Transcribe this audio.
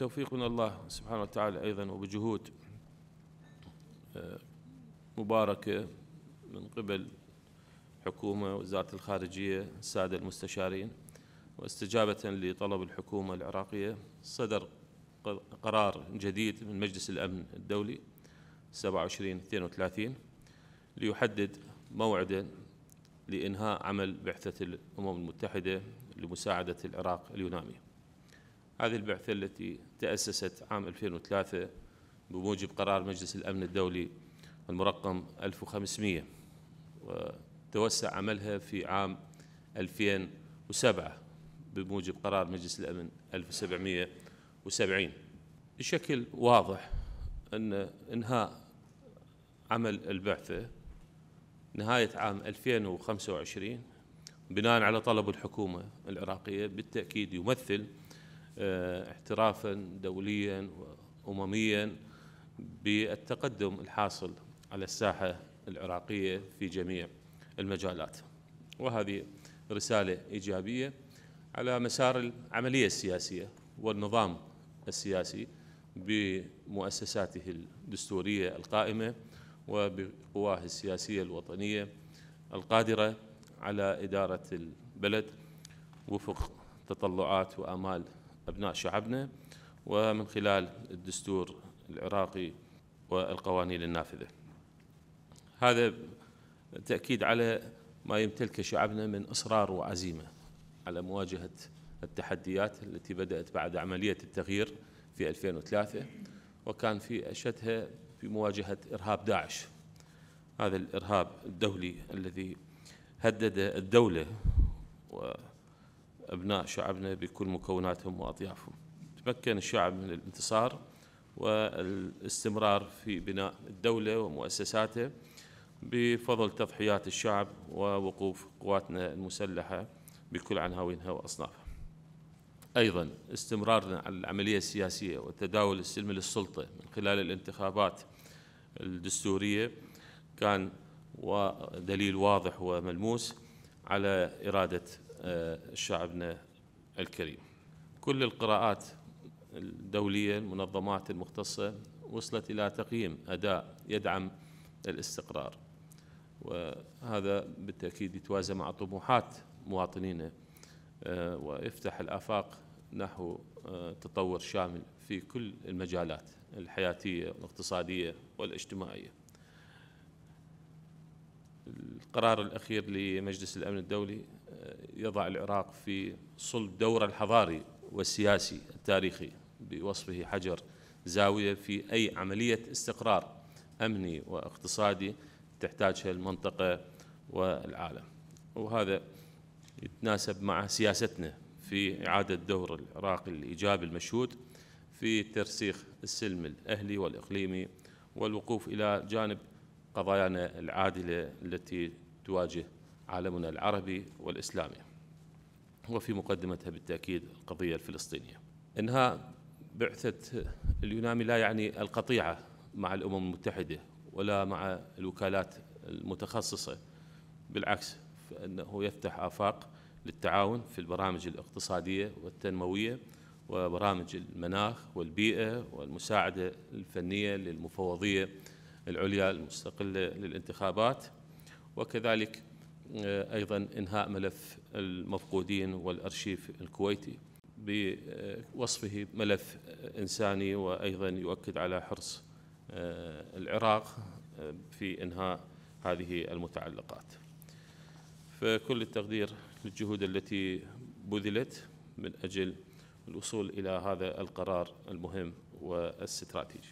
بتوفيق من الله سبحانه وتعالى أيضا وبجهود آه، مباركة من قبل حكومة وزارة الخارجية السادة المستشارين واستجابة لطلب الحكومة العراقية صدر قرار جديد من مجلس الأمن الدولي 27 32 ليحدد موعدا لإنهاء عمل بعثة الأمم المتحدة لمساعدة العراق اليوناني هذه البعثة التي تأسست عام 2003 بموجب قرار مجلس الأمن الدولي المرقم 1500 وتوسع عملها في عام 2007 بموجب قرار مجلس الأمن 1770 بشكل واضح أن إنهاء عمل البعثة نهاية عام 2025 بناء على طلب الحكومة العراقية بالتأكيد يمثل آه، احترافا دوليا وأمميا بالتقدم الحاصل على الساحة العراقية في جميع المجالات. وهذه رسالة إيجابية على مسار العملية السياسية والنظام السياسي بمؤسساته الدستورية القائمة وبقواه السياسية الوطنية القادرة على إدارة البلد وفق تطلعات وآمال أبناء شعبنا ومن خلال الدستور العراقي والقوانين النافذة. هذا تأكيد على ما يمتلكه شعبنا من إصرار وعزيمة على مواجهة التحديات التي بدأت بعد عملية التغيير في 2003 وكان في أشدها في مواجهة إرهاب داعش. هذا الإرهاب الدولي الذي هدد الدولة وأبناء شعبنا بكل مكوناتهم وأطيافهم. تمكن الشعب من الانتصار والاستمرار في بناء الدولة ومؤسساته بفضل تضحيات الشعب ووقوف قواتنا المسلحة بكل عناوينها وأصنافها. أيضا استمرارنا على العملية السياسية وتداول السلم للسلطة من خلال الانتخابات الدستورية كان دليل واضح وملموس على إرادة شعبنا الكريم. كل القراءات الدولية المنظمات المختصة وصلت إلى تقييم أداء يدعم الاستقرار. وهذا بالتأكيد يتوازى مع طموحات مواطنينا آه، ويفتح الآفاق نحو آه، تطور شامل في كل المجالات الحياتية والاقتصادية والاجتماعية. القرار الأخير لمجلس الأمن الدولي آه، يضع العراق في صلب دوره الحضاري والسياسي التاريخي بوصفه حجر زاوية في أي عملية استقرار أمني واقتصادي تحتاجها المنطقة والعالم. وهذا يتناسب مع سياستنا في إعادة دور العراق الإيجابي المشهود في ترسيخ السلم الأهلي والإقليمي والوقوف إلى جانب قضايانا العادلة التي تواجه عالمنا العربي والإسلامي. وفي مقدمتها بالتأكيد القضية الفلسطينية. إنهاء بعثة اليونامي لا يعني القطيعة مع الأمم المتحدة ولا مع الوكالات المتخصصة بالعكس فإنه يفتح آفاق للتعاون في البرامج الاقتصادية والتنموية وبرامج المناخ والبيئة والمساعدة الفنية للمفوضية العليا المستقلة للانتخابات وكذلك آه، أيضا إنهاء ملف المفقودين والأرشيف الكويتي بوصفه ملف إنساني وأيضا يؤكد على حرص آه، العراق آه، في إنهاء هذه المتعلقات. فكل التقدير للجهود التي بذلت من أجل الوصول إلى هذا القرار المهم والاستراتيجي.